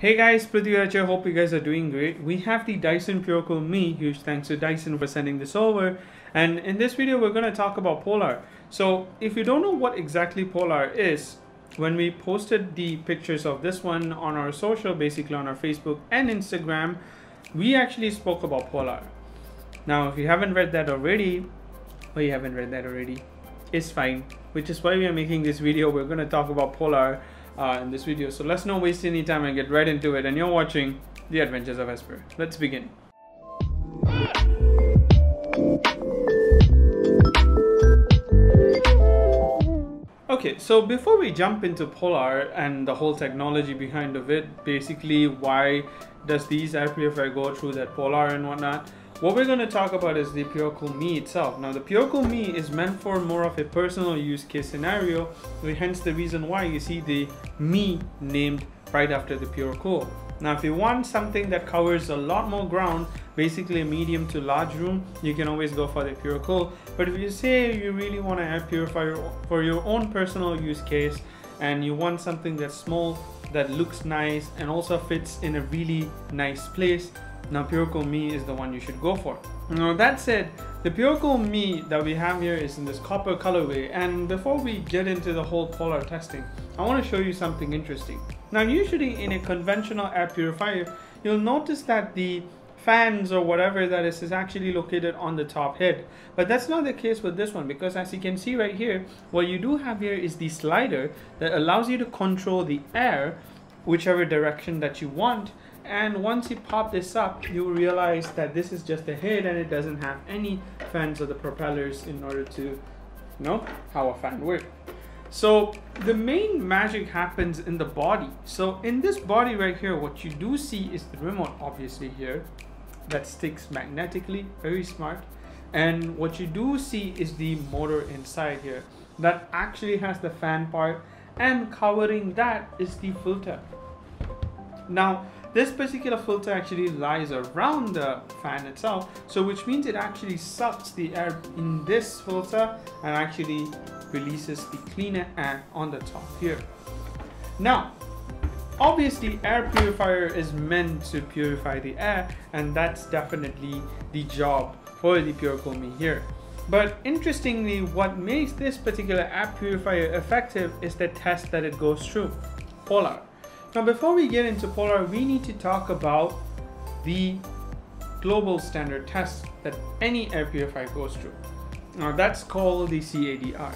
Hey guys, Prithviraj here. Hope you guys are doing great. We have the Dyson PureCool Me. Huge thanks to Dyson for sending this over. And in this video, we're going to talk about Polar. So if you don't know what exactly Polar is, when we posted the pictures of this one on our social, basically on our Facebook and Instagram, we actually spoke about Polar. Now, if you haven't read that already, or you haven't read that already, it's fine. Which is why we are making this video. We're going to talk about Polar uh, in this video. So let's not waste any time and get right into it. And you're watching The Adventures of Vesper. Let's begin. Okay, so before we jump into Polar and the whole technology behind of it, basically why does these purifier go through that Polar and whatnot, what we're going to talk about is the PureCool Me itself. Now the PureCool Me is meant for more of a personal use case scenario, hence the reason why you see the Me named right after the PureCool. Now if you want something that covers a lot more ground, basically a medium to large room, you can always go for the PureCool. But if you say you really want to air purifier for your own personal use case and you want something that's small, that looks nice and also fits in a really nice place, now PureCool Me is the one you should go for. Now that said, the PureCool Me that we have here is in this copper colorway and before we get into the whole polar testing, I want to show you something interesting. Now usually in a conventional air purifier, you'll notice that the fans or whatever that is is actually located on the top head but that's not the case with this one because as you can see right here what you do have here is the slider that allows you to control the air whichever direction that you want and once you pop this up you realize that this is just a head and it doesn't have any fans or the propellers in order to you know how a fan works. So the main magic happens in the body. So in this body right here what you do see is the remote obviously here that sticks magnetically very smart. And what you do see is the motor inside here that actually has the fan part. And covering that is the filter. Now this particular filter actually lies around the fan itself, so which means it actually sucks the air in this filter and actually releases the cleaner air on the top here. Now, obviously air purifier is meant to purify the air and that's definitely the job for the PureCool Me here. But interestingly, what makes this particular air purifier effective is the test that it goes through, Polar. Now before we get into Polar, we need to talk about the global standard test that any air purifier goes through. Now that's called the CADR.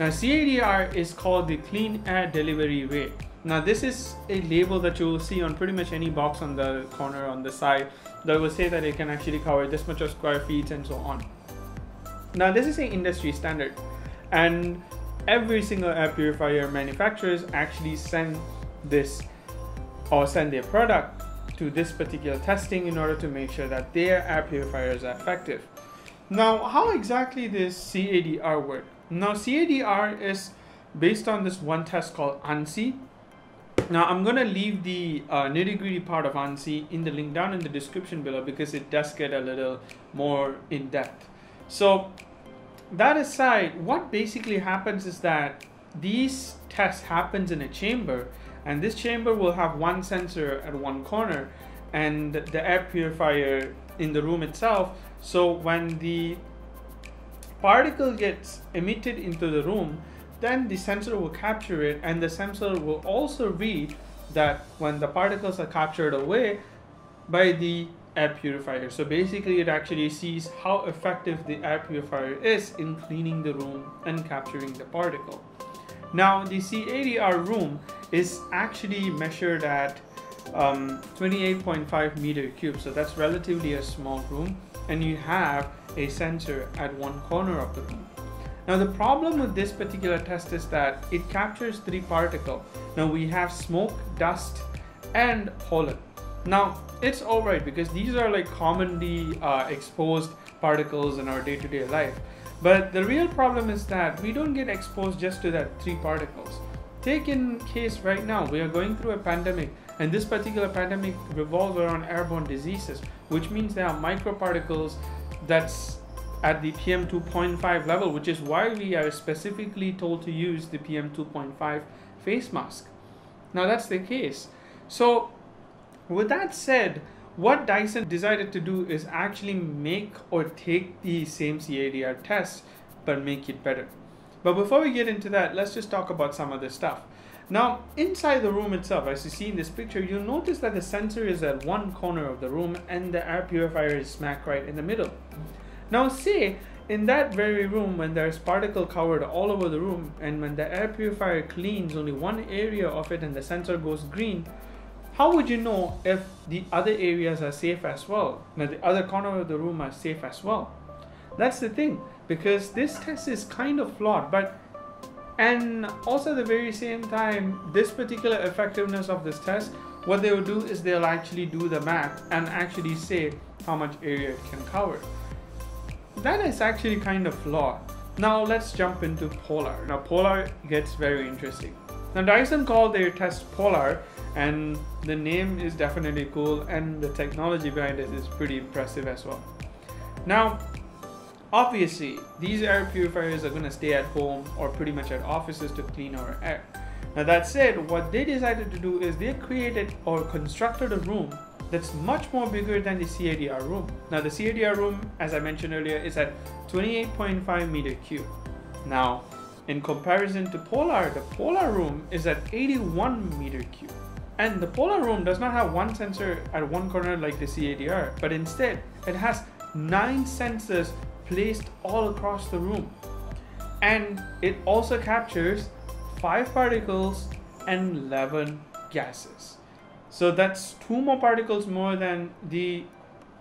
Now CADR is called the Clean Air Delivery Rate. Now this is a label that you will see on pretty much any box on the corner on the side that will say that it can actually cover this much of square feet and so on. Now this is an industry standard and every single air purifier manufacturers actually send this or send their product to this particular testing in order to make sure that their air purifiers are effective. Now, how exactly does CADR work? Now, CADR is based on this one test called ANSI. Now, I'm going to leave the uh, nitty gritty part of ANSI in the link down in the description below because it does get a little more in depth. So, that aside, what basically happens is that these tests happens in a chamber and this chamber will have one sensor at one corner and the air purifier in the room itself. So when the particle gets emitted into the room then the sensor will capture it and the sensor will also read that when the particles are captured away by the air purifier. So basically it actually sees how effective the air purifier is in cleaning the room and capturing the particle. Now the CADR room is actually measured at um, 28.5 meter cube. So that's relatively a small room and you have a sensor at one corner of the room. Now the problem with this particular test is that it captures three particles now we have smoke dust and pollen. Now it's alright because these are like commonly uh, exposed particles in our day-to-day -day life. But the real problem is that we don't get exposed just to that three particles Take in case right now, we are going through a pandemic and this particular pandemic revolves around airborne diseases, which means there are microparticles that's at the PM 2.5 level, which is why we are specifically told to use the PM 2.5 face mask. Now that's the case. So With that said, what Dyson decided to do is actually make or take the same CADR test but make it better. But before we get into that, let's just talk about some of this stuff. Now, inside the room itself, as you see in this picture, you'll notice that the sensor is at one corner of the room and the air purifier is smack right in the middle. Now, say in that very room when there's particle covered all over the room and when the air purifier cleans only one area of it and the sensor goes green, how would you know if the other areas are safe as well? Now, the other corner of the room are safe as well. That's the thing because this test is kind of flawed, but and also at the very same time, this particular effectiveness of this test, what they will do is they'll actually do the math and actually say how much area it can cover. That is actually kind of flawed. Now let's jump into Polar. Now Polar gets very interesting. Now Dyson called their test Polar and the name is definitely cool and the technology behind it is pretty impressive as well. Now Obviously, these air purifiers are going to stay at home or pretty much at offices to clean our air. Now that said, what they decided to do is they created or constructed a room that's much more bigger than the CADR room. Now the CADR room, as I mentioned earlier, is at 28.5 meter cube. Now, in comparison to Polar, the Polar room is at 81 meter cube. And the Polar room does not have one sensor at one corner like the CADR, but instead it has nine sensors placed all across the room. And it also captures 5 particles and 11 gases. So that's two more particles more than the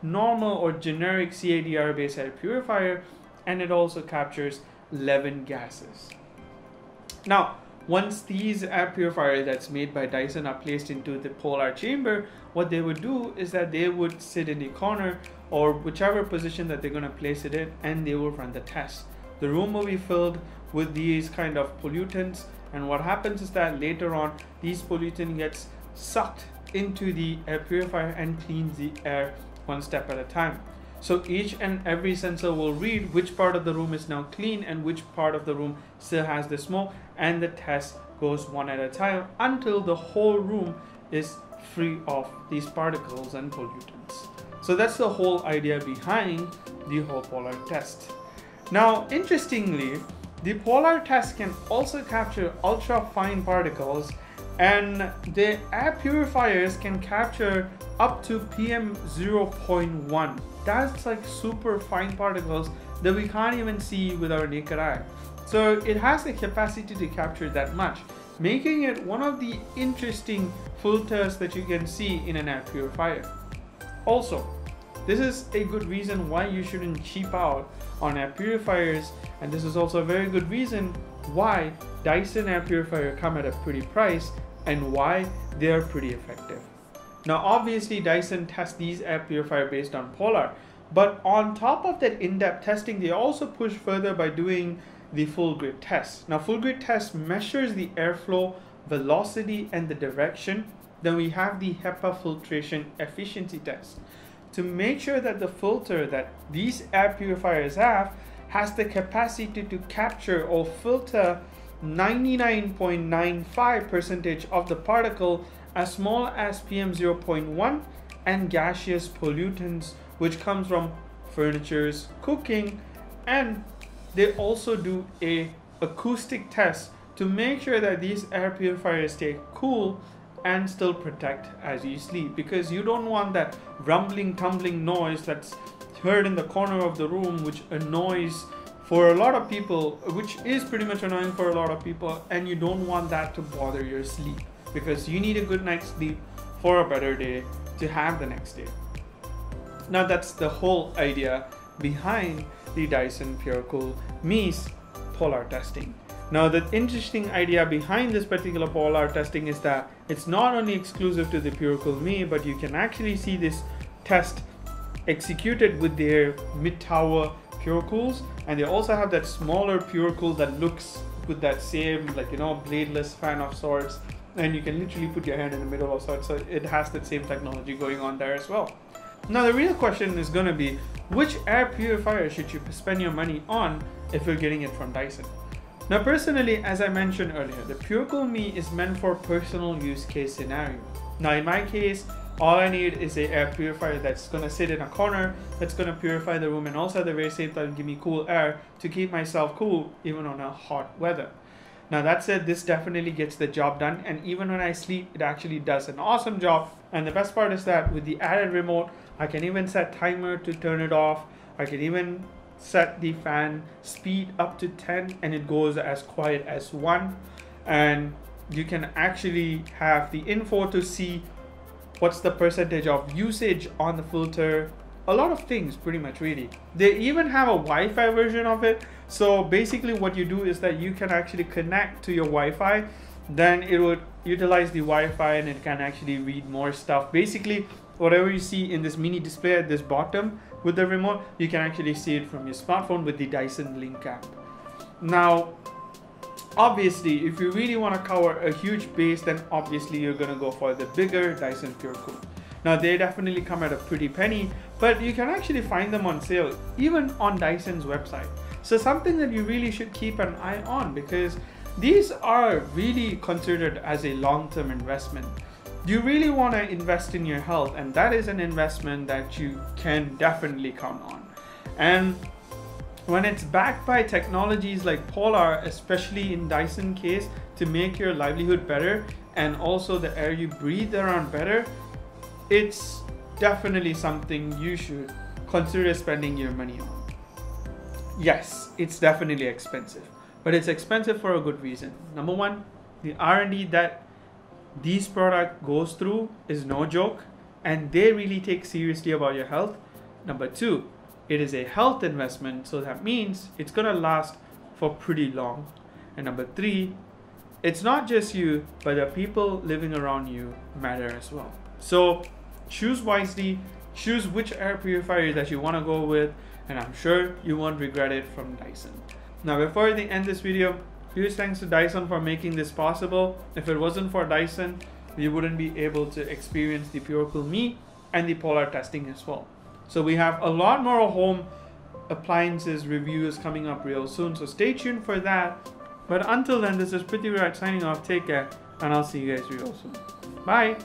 normal or generic CADR based air purifier and it also captures 11 gases. Now, once these air purifiers that's made by Dyson are placed into the polar chamber, what they would do is that they would sit in the corner or whichever position that they're going to place it in and they will run the test. The room will be filled with these kind of pollutants and what happens is that later on these pollutant gets sucked into the air purifier and cleans the air one step at a time. So each and every sensor will read which part of the room is now clean and which part of the room still has the smoke and the test goes one at a time until the whole room is free of these particles and pollutants. So that's the whole idea behind the whole polar test. Now, interestingly, the polar test can also capture ultra fine particles and the air purifiers can capture up to PM 0.1. That's like super fine particles that we can't even see with our naked eye. So it has the capacity to capture that much, making it one of the interesting filters that you can see in an air purifier. Also, this is a good reason why you shouldn't cheap out on air purifiers and this is also a very good reason why Dyson air purifier come at a pretty price and why they are pretty effective. Now obviously Dyson tests these air purifier based on Polar but on top of that in-depth testing they also push further by doing the full grid test. Now full grid test measures the airflow, velocity and the direction then we have the HEPA filtration efficiency test to make sure that the filter that these air purifiers have has the capacity to capture or filter 99.95 percentage of the particle as small as PM 0.1 and gaseous pollutants which comes from furnitures, cooking, and they also do a acoustic test to make sure that these air purifiers stay cool and still protect as you sleep. Because you don't want that rumbling tumbling noise that's heard in the corner of the room which annoys for a lot of people which is pretty much annoying for a lot of people and you don't want that to bother your sleep because you need a good night's sleep for a better day to have the next day. Now that's the whole idea behind the Dyson PureCool Me's polar testing. Now the interesting idea behind this particular polar testing is that it's not only exclusive to the PureCool Me, but you can actually see this test executed with their mid-tower PureCools and they also have that smaller PureCool that looks with that same like you know bladeless fan of sorts and you can literally put your hand in the middle of sorts so it has that same technology going on there as well. Now the real question is going to be which air purifier should you spend your money on if you're getting it from Dyson? Now personally, as I mentioned earlier, the PureCool Me is meant for personal use case scenario. Now in my case, All I need is a air purifier that's gonna sit in a corner, that's gonna purify the room and also at the very same time give me cool air to keep myself cool even on a hot weather. Now that said, this definitely gets the job done and even when I sleep, it actually does an awesome job. And the best part is that with the added remote, I can even set timer to turn it off. I can even set the fan speed up to 10 and it goes as quiet as 1 and you can actually have the info to see what's the percentage of usage on the filter? A lot of things pretty much really. They even have a wi-fi version of it. So basically what you do is that you can actually connect to your wi-fi. Then it would utilize the wi-fi and it can actually read more stuff. Basically whatever you see in this mini display at this bottom with the remote you can actually see it from your smartphone with the dyson link app. Now obviously if you really want to cover a huge base then obviously you're going to go for the bigger dyson purecool now they definitely come at a pretty penny but you can actually find them on sale even on dyson's website. So something that you really should keep an eye on because these are really considered as a long-term investment. You really want to invest in your health and that is an investment that you can definitely count on. And when it's backed by technologies like polar especially in dyson case to make your livelihood better and also the air you breathe around better it's definitely something you should consider spending your money on yes it's definitely expensive but it's expensive for a good reason number one the r&d that these product goes through is no joke and they really take seriously about your health. Number two, it is a health investment, so that means it's gonna last for pretty long. And number three, it's not just you, but the people living around you matter as well. So choose wisely, choose which air purifier that you wanna go with, and I'm sure you won't regret it from Dyson. Now before I end this video, Huge thanks to Dyson for making this possible. If it wasn't for Dyson, we wouldn't be able to experience the PureCool Me and the Polar testing as well. So we have a lot more home appliances reviews coming up real soon, so stay tuned for that. But until then, this is pretty Prithviraj signing off. Take care, and I'll see you guys real soon. Bye!